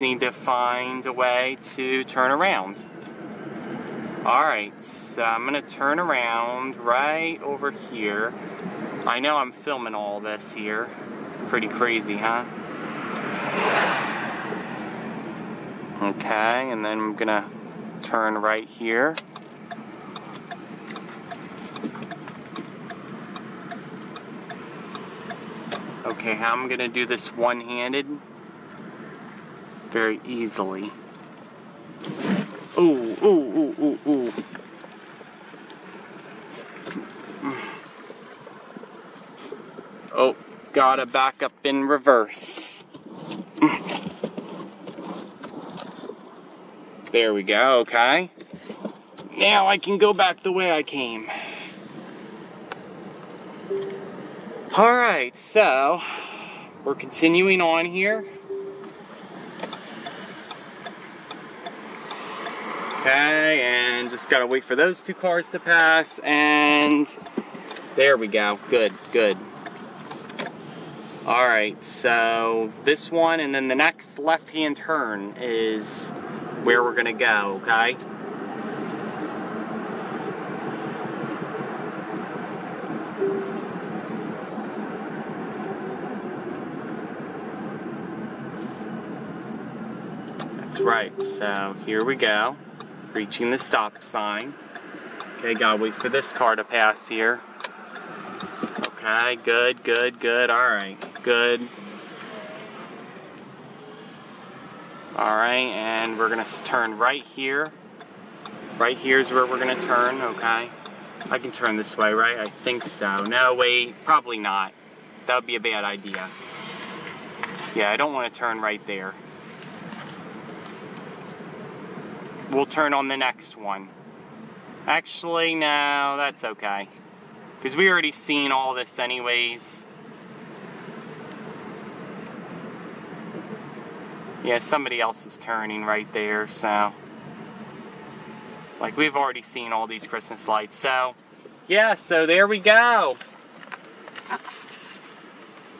need to find a way to turn around. Alright, so I'm gonna turn around right over here. I know I'm filming all this here. Pretty crazy, huh? Okay, and then I'm gonna turn right here. Okay, how I'm gonna do this one-handed? Very easily. Ooh, ooh, ooh, ooh, ooh. Oh, gotta back up in reverse. There we go, okay. Now I can go back the way I came. Alright, so we're continuing on here. Okay, and just gotta wait for those two cars to pass, and there we go. Good, good. Alright, so this one and then the next left hand turn is where we're gonna go, okay? That's right, so here we go reaching the stop sign. Okay, gotta wait for this car to pass here. Okay, good, good, good. All right, good. All right, and we're gonna turn right here. Right here is where we're gonna turn, okay? I can turn this way, right? I think so. No, wait, probably not. That would be a bad idea. Yeah, I don't want to turn right there. We'll turn on the next one. Actually, no, that's okay. Because we already seen all this anyways. Yeah, somebody else is turning right there, so. Like, we've already seen all these Christmas lights, so. Yeah, so there we go.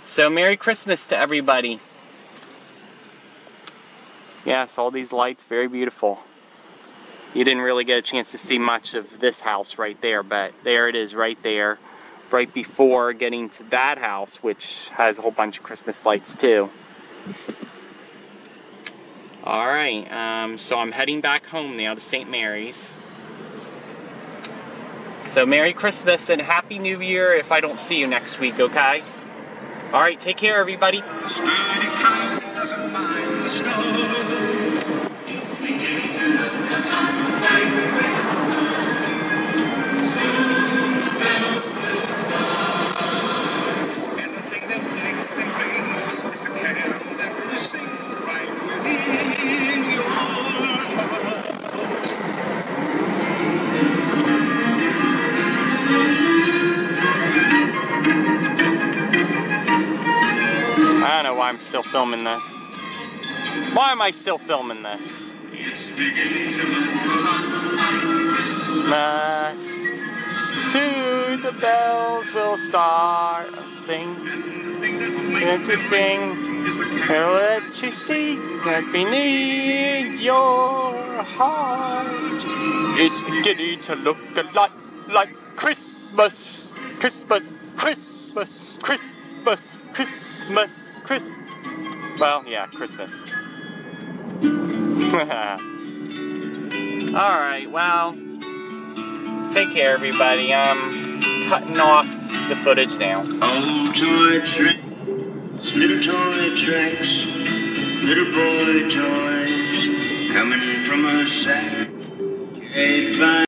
So, Merry Christmas to everybody. Yes, all these lights, very beautiful you didn't really get a chance to see much of this house right there, but there it is right there, right before getting to that house, which has a whole bunch of Christmas lights too. Alright, um, so I'm heading back home now to St. Mary's. So Merry Christmas and Happy New Year if I don't see you next week, okay? Alright, take care everybody. Why I'm still filming this. Why am I still filming this? Mass. Soon the bells will start sing. And to sing, and let you see that beneath your heart. It's beginning to look a lot like Christmas, Christmas, Christmas, Christmas, Christmas. Chris. Well, yeah, Christmas. Alright, well, take care, everybody. I'm cutting off the footage now. Old toy tricks, little toy tricks, little boy toys, coming from a sack.